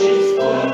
she's born